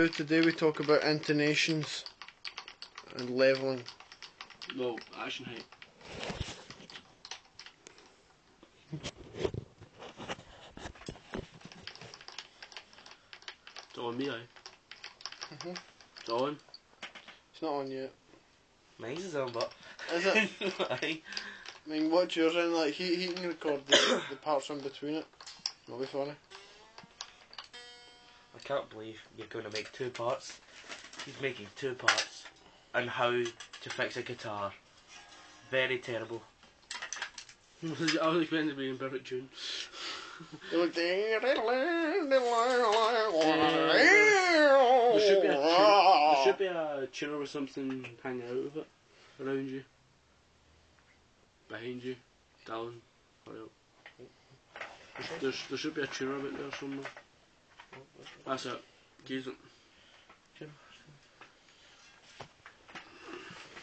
So today we talk about intonations and leveling. Well, action height. It's on me, aye. Mhm. It's on. It's not on yet. Mine's is on, but. Is it? Aye. I mean, what's yours in? Like, he, he can record the, the parts in between it. That'll be funny. I can't believe you're going to make two parts. He's making two parts on how to fix a guitar. Very terrible. I was expecting to be in perfect tune. Uh, there should be a tune, there should be a tuner or something hanging out of it around you, behind you, down, hurry up. There, there, should be a tuner about there somewhere. That's it. Use it.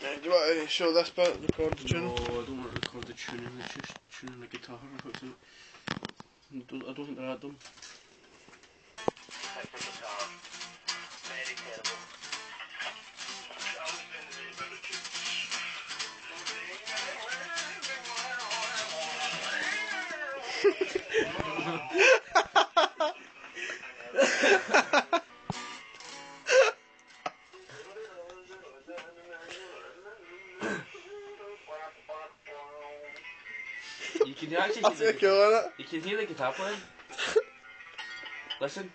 Do you want to show this bit? Record the tune? No, I don't want to record the tuning. It's just tuning the guitar. I don't think, I don't, I don't think they're at them. You can actually That's hear a the, cool, it? you can hear the guitar playing. Listen.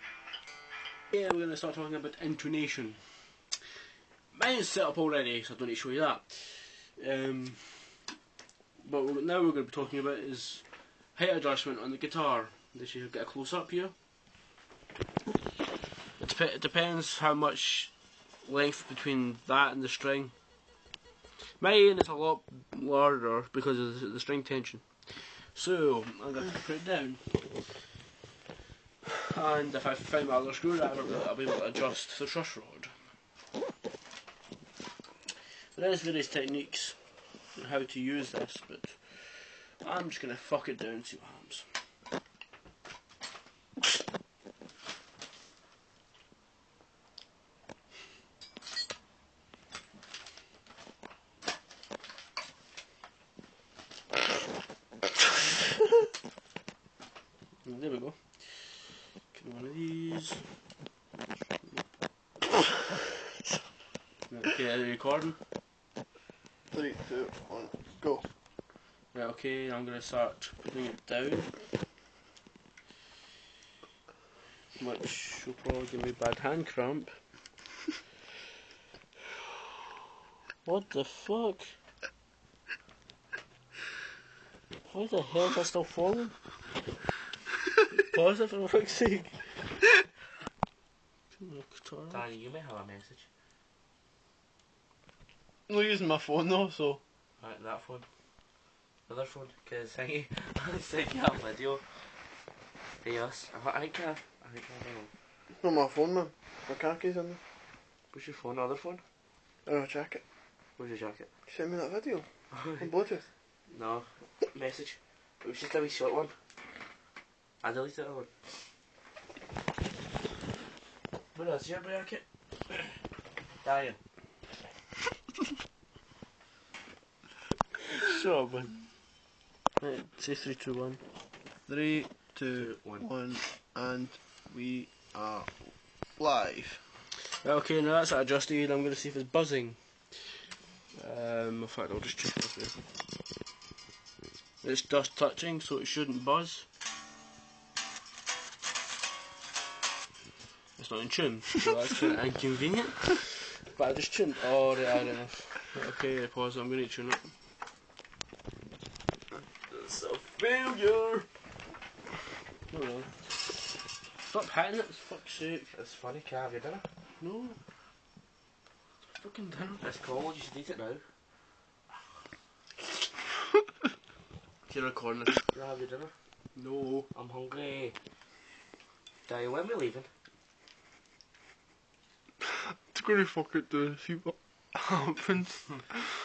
Yeah, we're going to start talking about intonation. Mine's set up already, so I don't need to show you that. Um, but what now we're going to be talking about is height adjustment on the guitar. Did you get a close up here? It, dep- it depends how much length between that and the string. Mine is a lot larger because of the, the string tension. So I'm going to put it down. And if I find my other screwdriver, I'll be able to adjust the truss rod. There's various techniques on how to use this, but I'm just gonna fuck it down and see what happens. There we go. Get one of these. Okay, are you recording? Three, two, one, go. Right, okay, I'm gonna start putting it down. Which will probably give me bad hand cramp. what the fuck? Why the hell is that still falling? Pause it for fuck's sake. Danny, you may have a message. I'm not using my phone though, so. Right, that phone. Other phone, because thingy, I think you have video. Hey us. I think I have. I think I have. It's not my phone, man. My car keys in there. What's your phone? Other phone? Oh, check it. Where's your jacket? Send me that video on Bluetooth. no. Message. It was just a wee short one. I deleted that one. What else? Your jacket? Diane. Shut up, man. Right, say three, two, one. Three, two, One. one, and we are live. Okay, now that's adjusted. I'm going to see if it's buzzing. Um, in fact, I'll just check this way. It's dust touching, so it shouldn't buzz. It's not in tune, so that's kind of inconvenient. But I just tuned. Oh, right, I don't know. Okay, pause. I'm going to tune it. It's a failure. Oh, well. Stop hitting it, for fuck's sake. It's funny, can I have your dinner? No. Fucking down. It's cold, you should eat it now. You're recording this. Can I have your dinner? No. I'm hungry. Diane, when are we leaving? It's gonna fuck it to see what happens.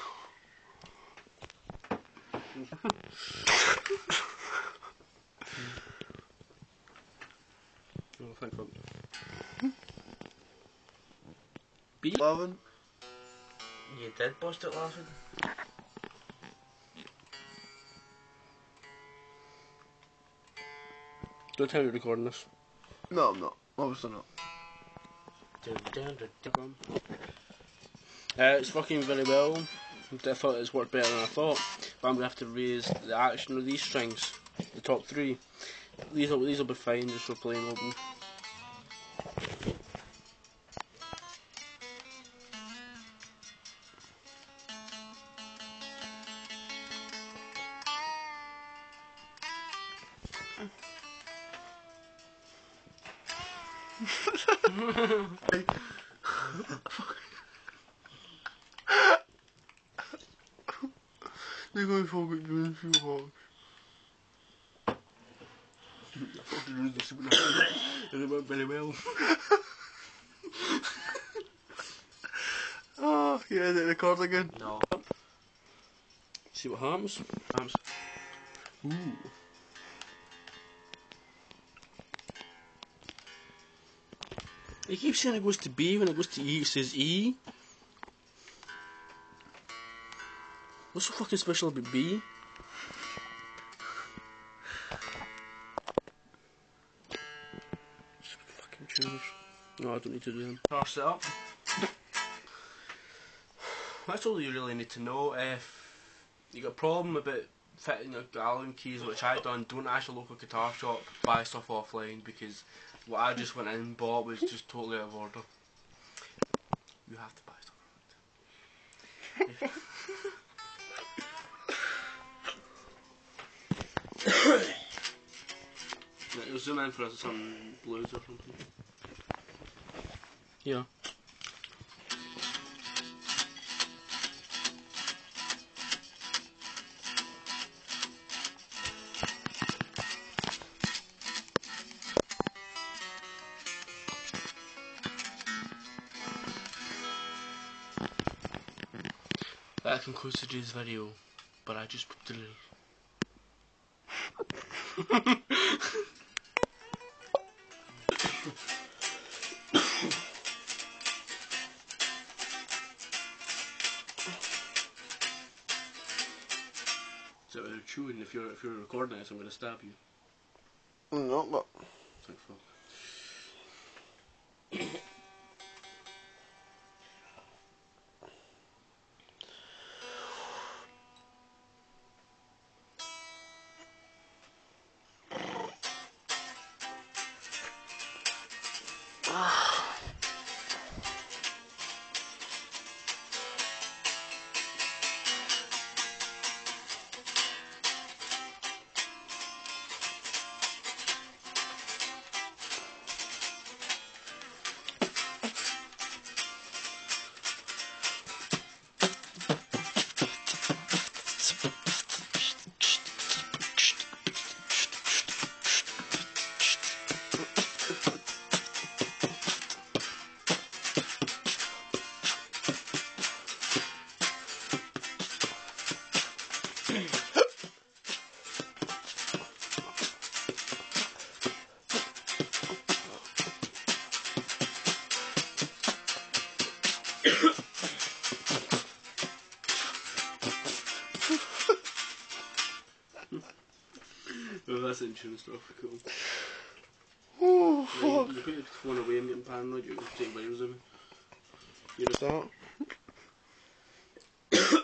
Oh, thank God. B. Eleven. You did bust it laughing. Don't tell me you're recording this. No, I'm not. Obviously not. Dun, dun, dun, dun. Uh, it's fucking very well. I thought it's worked better than I thought. But I'm gonna have to raise the action of these strings, the top three. These will these will be fine just for playing with them. They're going to fucking doing too hard. it went very well. Oh, yeah, is it record again? No. See what happens. happens. Ooh. He keeps saying it goes to B when it goes to E, it says E. What's so fucking special about B? Stupid fucking tuners. No, I don't need to do them. Pass it up. That's all you really need to know. If you got a problem about fitting your Allen keys, which I've done, don't ask your local guitar shop. Buy stuff offline because what I just went in and bought was just totally out of order. You have to buy stuff. Right, it'll zoom in for some blues or something. Yeah. That concludes today's video, but I just put the So they're chewing. If you're if you're recording this, I'm gonna stab you. No, but Thank Oh, that's interesting stuff. Cool. oh fuck. you your phone away and getting paranoid. You can take videos of me. You know,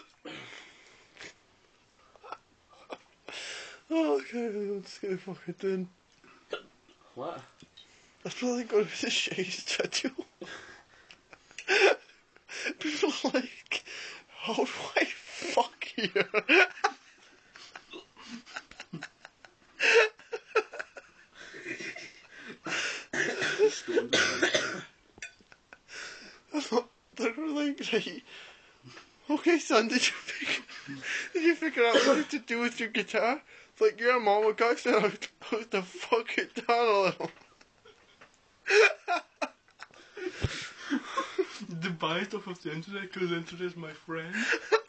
oh, okay, I'm just gonna fucking do. what? That's probably gonna be the shittiest video. People are like, how do I fuck you? Stoned. They're like. Okay, son, did you figure, did you figure out what to do with your guitar? It's like your mama guy said how to, to fuck it down a little. buy stuff off the internet because the internet's my friend.